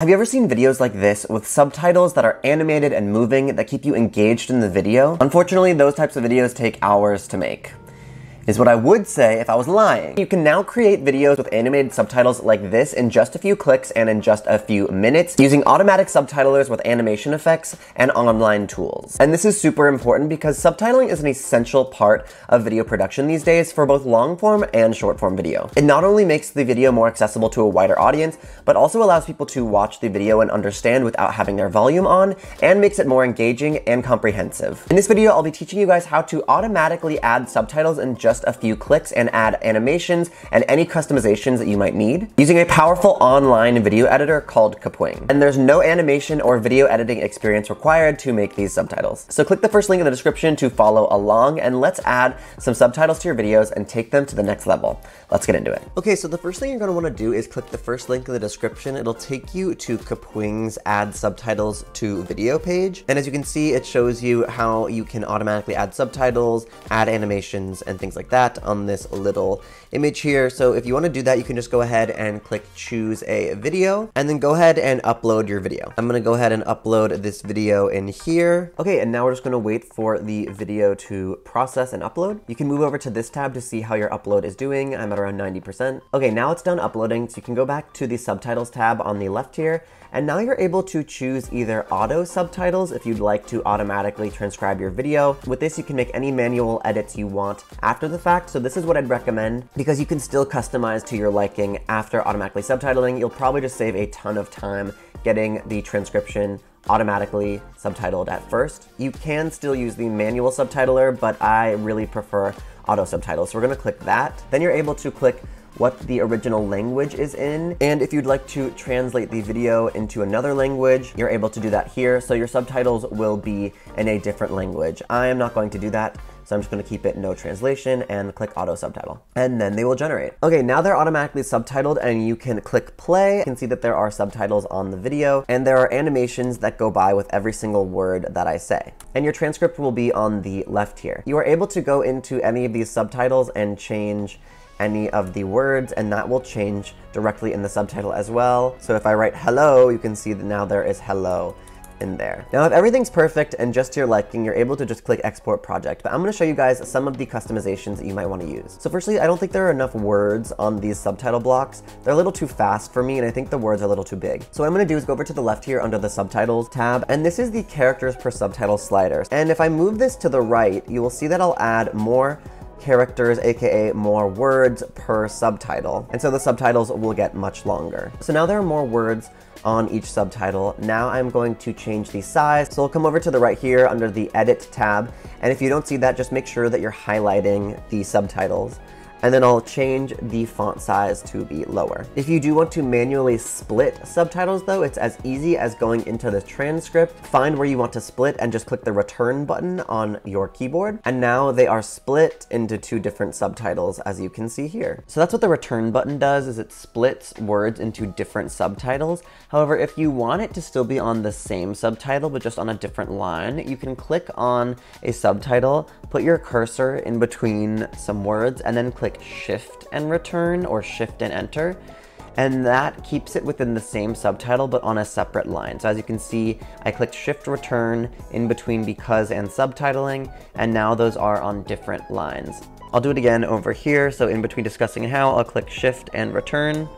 Have you ever seen videos like this with subtitles that are animated and moving that keep you engaged in the video? Unfortunately, those types of videos take hours to make is what I would say if I was lying. You can now create videos with animated subtitles like this in just a few clicks and in just a few minutes using automatic subtitlers with animation effects and online tools. And this is super important because subtitling is an essential part of video production these days for both long form and short form video. It not only makes the video more accessible to a wider audience, but also allows people to watch the video and understand without having their volume on, and makes it more engaging and comprehensive. In this video, I'll be teaching you guys how to automatically add subtitles in just just a few clicks and add animations and any customizations that you might need using a powerful online video editor called Kapwing. And there's no animation or video editing experience required to make these subtitles. So click the first link in the description to follow along and let's add some subtitles to your videos and take them to the next level. Let's get into it. Okay, so the first thing you're gonna wanna do is click the first link in the description. It'll take you to Kapwing's add subtitles to video page. And as you can see, it shows you how you can automatically add subtitles, add animations, and things like like that on this little image here. So if you want to do that, you can just go ahead and click choose a video and then go ahead and upload your video. I'm to go ahead and upload this video in here. Okay, and now we're just to wait for the video to process and upload. You can move over to this tab to see how your upload is doing. I'm at around 90%. Okay, now it's done uploading, so you can go back to the subtitles tab on the left here and now you're able to choose either auto subtitles if you'd like to automatically transcribe your video. With this, you can make any manual edits you want after the fact. So this is what I'd recommend because you can still customize to your liking after automatically subtitling. You'll probably just save a ton of time getting the transcription automatically subtitled at first. You can still use the manual subtitler, but I really prefer auto subtitles. So we're gonna click that. Then you're able to click what the original language is in. And if you'd like to translate the video into another language, you're able to do that here. So your subtitles will be in a different language. I am not going to do that. So I'm just gonna keep it no translation and click auto subtitle. And then they will generate. Okay, now they're automatically subtitled and you can click play. You can see that there are subtitles on the video and there are animations that go by with every single word that I say. And your transcript will be on the left here. You are able to go into any of these subtitles and change any of the words and that will change directly in the subtitle as well. So if I write hello, you can see that now there is hello in there. Now, if everything's perfect and just to your liking, you're able to just click export project, but I'm gonna show you guys some of the customizations that you might wanna use. So firstly, I don't think there are enough words on these subtitle blocks. They're a little too fast for me, and I think the words are a little too big. So what I'm gonna do is go over to the left here under the subtitles tab, and this is the characters per subtitle slider. And if I move this to the right, you will see that I'll add more characters, aka more words per subtitle. And so the subtitles will get much longer. So now there are more words on each subtitle. Now I'm going to change the size. So we'll come over to the right here under the edit tab. And if you don't see that, just make sure that you're highlighting the subtitles and then I'll change the font size to be lower. If you do want to manually split subtitles though, it's as easy as going into the transcript, find where you want to split and just click the return button on your keyboard. And now they are split into two different subtitles as you can see here. So that's what the return button does is it splits words into different subtitles. However, if you want it to still be on the same subtitle but just on a different line, you can click on a subtitle, put your cursor in between some words and then click click shift and return or shift and enter and that keeps it within the same subtitle but on a separate line. So as you can see, I clicked shift return in between because and subtitling, and now those are on different lines. I'll do it again over here, so in between discussing how, I'll click shift and return,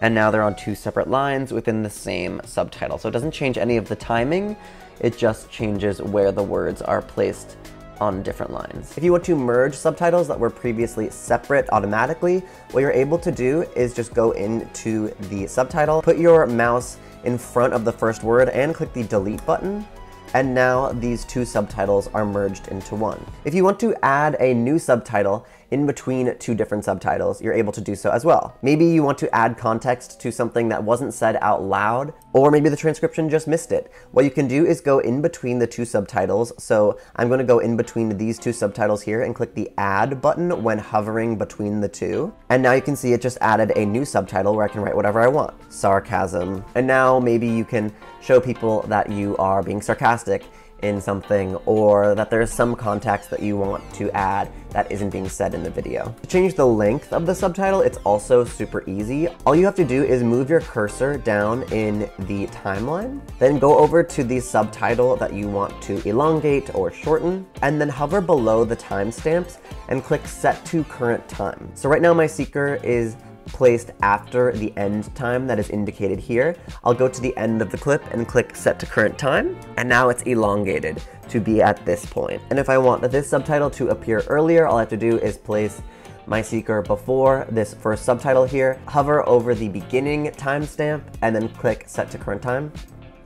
and now they're on two separate lines within the same subtitle. So it doesn't change any of the timing, it just changes where the words are placed on different lines. If you want to merge subtitles that were previously separate automatically, what you're able to do is just go into the subtitle, put your mouse in front of the first word and click the delete button and now these two subtitles are merged into one. If you want to add a new subtitle in between two different subtitles, you're able to do so as well. Maybe you want to add context to something that wasn't said out loud, or maybe the transcription just missed it. What you can do is go in between the two subtitles. So I'm gonna go in between these two subtitles here and click the add button when hovering between the two. And now you can see it just added a new subtitle where I can write whatever I want. Sarcasm. And now maybe you can show people that you are being sarcastic in something or that there's some context that you want to add that isn't being said in the video. To change the length of the subtitle, it's also super easy. All you have to do is move your cursor down in the timeline, then go over to the subtitle that you want to elongate or shorten, and then hover below the timestamps and click set to current time. So right now my seeker is placed after the end time that is indicated here. I'll go to the end of the clip and click set to current time, and now it's elongated to be at this point. And if I want this subtitle to appear earlier, all I have to do is place my seeker before this first subtitle here, hover over the beginning timestamp, and then click set to current time,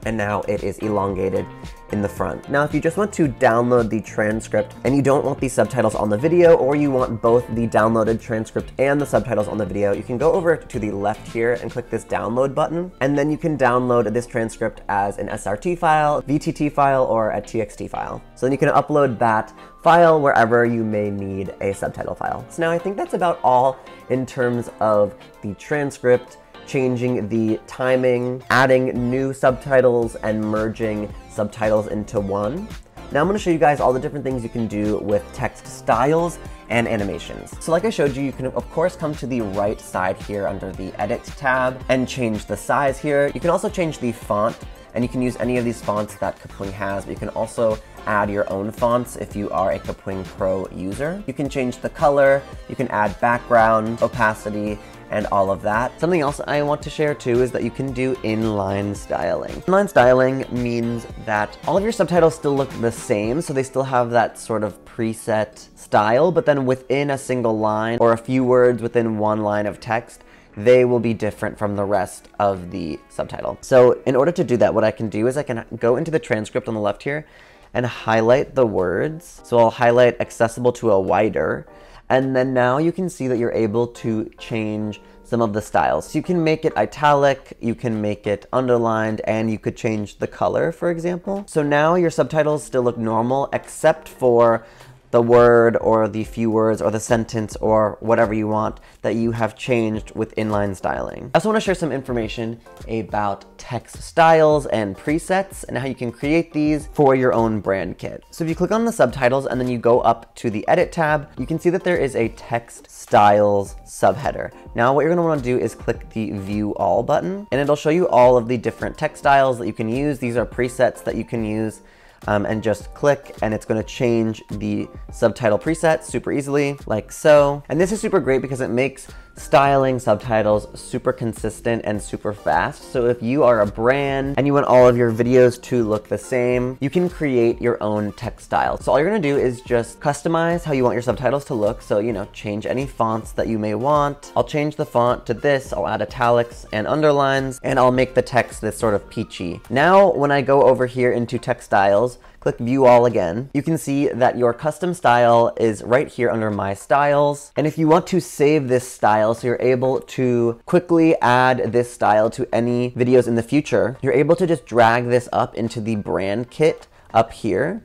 and now it is elongated in the front. Now, if you just want to download the transcript and you don't want the subtitles on the video, or you want both the downloaded transcript and the subtitles on the video, you can go over to the left here and click this download button, and then you can download this transcript as an SRT file, VTT file, or a TXT file. So then you can upload that file wherever you may need a subtitle file. So now I think that's about all in terms of the transcript changing the timing, adding new subtitles, and merging subtitles into one. Now I'm going to show you guys all the different things you can do with text styles and animations. So like I showed you, you can of course come to the right side here under the Edit tab and change the size here. You can also change the font and you can use any of these fonts that Kapwing has, but you can also add your own fonts if you are a Kapwing Pro user. You can change the color, you can add background, opacity, and all of that. Something else I want to share too is that you can do inline styling. Inline styling means that all of your subtitles still look the same, so they still have that sort of preset style, but then within a single line or a few words within one line of text, they will be different from the rest of the subtitle. So in order to do that, what I can do is I can go into the transcript on the left here and highlight the words. So I'll highlight accessible to a wider, and then now you can see that you're able to change some of the styles. So you can make it italic, you can make it underlined, and you could change the color, for example. So now your subtitles still look normal, except for the word or the few words or the sentence or whatever you want that you have changed with inline styling. I also want to share some information about text styles and presets and how you can create these for your own brand kit. So if you click on the subtitles and then you go up to the edit tab, you can see that there is a text styles subheader. Now what you're gonna wanna do is click the view all button and it'll show you all of the different text styles that you can use. These are presets that you can use um, and just click and it's gonna change the subtitle preset super easily like so. And this is super great because it makes styling subtitles super consistent and super fast. So if you are a brand and you want all of your videos to look the same, you can create your own text style. So all you're gonna do is just customize how you want your subtitles to look. So, you know, change any fonts that you may want. I'll change the font to this, I'll add italics and underlines, and I'll make the text this sort of peachy. Now, when I go over here into text styles, click view all again, you can see that your custom style is right here under my styles. And if you want to save this style so you're able to quickly add this style to any videos in the future, you're able to just drag this up into the brand kit up here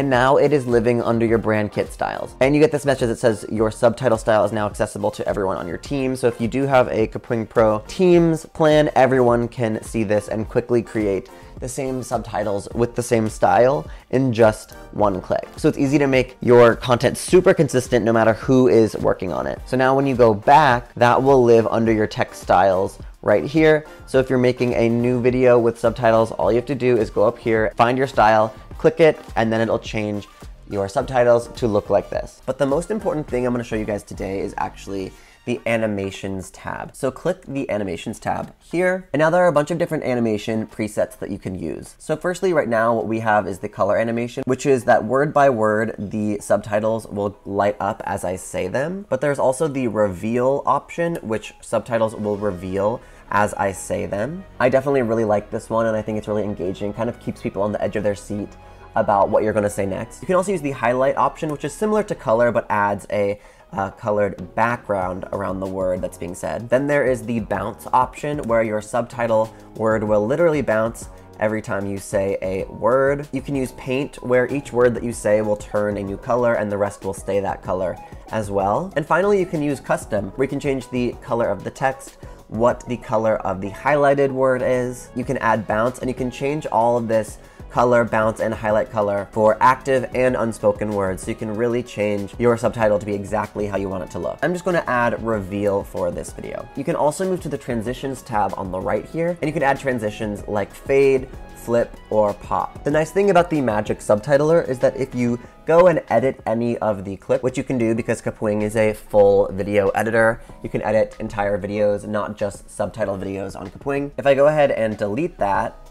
and now it is living under your brand kit styles. And you get this message that says your subtitle style is now accessible to everyone on your team. So if you do have a Kapwing Pro Teams plan, everyone can see this and quickly create the same subtitles with the same style in just one click. So it's easy to make your content super consistent no matter who is working on it. So now when you go back, that will live under your text styles right here. So if you're making a new video with subtitles, all you have to do is go up here, find your style, click it, and then it'll change your subtitles to look like this. But the most important thing I'm gonna show you guys today is actually the animations tab. So click the animations tab here, and now there are a bunch of different animation presets that you can use. So firstly, right now, what we have is the color animation, which is that word by word, the subtitles will light up as I say them. But there's also the reveal option, which subtitles will reveal as I say them. I definitely really like this one, and I think it's really engaging, kind of keeps people on the edge of their seat about what you're gonna say next. You can also use the highlight option, which is similar to color, but adds a uh, colored background around the word that's being said. Then there is the bounce option, where your subtitle word will literally bounce every time you say a word. You can use paint where each word that you say will turn a new color and the rest will stay that color as well. And finally, you can use custom where you can change the color of the text, what the color of the highlighted word is. You can add bounce and you can change all of this color, bounce, and highlight color for active and unspoken words, so you can really change your subtitle to be exactly how you want it to look. I'm just gonna add reveal for this video. You can also move to the transitions tab on the right here, and you can add transitions like fade, flip, or pop. The nice thing about the Magic Subtitler is that if you go and edit any of the clip, which you can do because Kapwing is a full video editor, you can edit entire videos, not just subtitle videos on Kapwing. If I go ahead and delete that,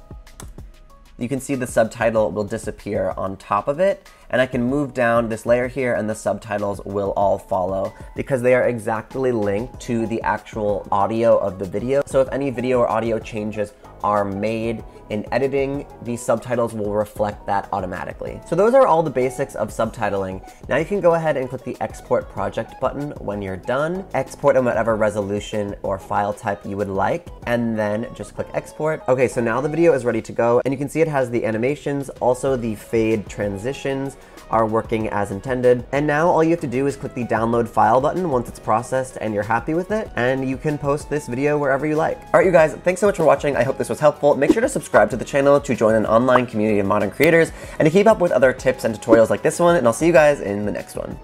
you can see the subtitle will disappear on top of it, and I can move down this layer here and the subtitles will all follow because they are exactly linked to the actual audio of the video. So if any video or audio changes are made in editing, these subtitles will reflect that automatically. So those are all the basics of subtitling. Now you can go ahead and click the export project button when you're done, export in whatever resolution or file type you would like, and then just click export. Okay, so now the video is ready to go, and you can see it has the animations, also the fade transitions, are working as intended. And now all you have to do is click the download file button once it's processed and you're happy with it, and you can post this video wherever you like. All right, you guys, thanks so much for watching. I hope this was helpful. Make sure to subscribe to the channel to join an online community of modern creators and to keep up with other tips and tutorials like this one, and I'll see you guys in the next one.